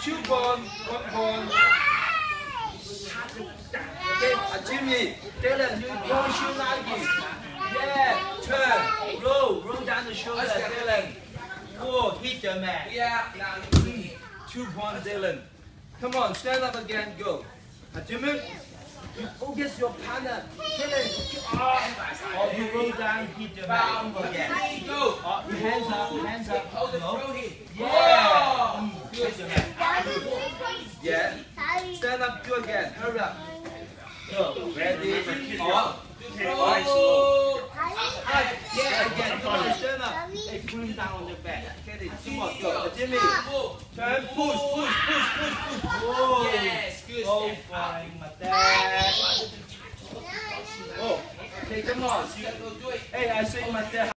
shoehorn, cotton. Okay, uh, Jimmy, Dillon, you don't like Nike. Yeah, turn, roll, roll down the shoulder, Dillon. Whoa, hit the man. Yeah, now two point Dillon. Come on, stand up again, go. Uh, Jimmy, you focus your partner. Dillon, oh, or you roll down, hit the mat again. Go. Uh, hands up, hands up. No. Yeah. Stand up, do again. Hurry up. Go. Ready? Oh. Throw. Ah, yeah, again. Come on, stand up. Hey, pull him down on your back. Get it. Come on, go. Jimmy. Move. Turn, push, push, push, push, push. Whoa. Yes, good Oh, step. my dad. Oh, okay, come on. Go do it. Hey, I say my dad.